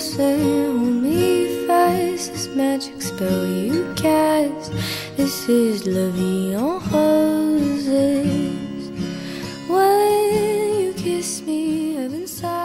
Hold me fast This magic spell you cast This is la vie en roses When you kiss me, I've inside.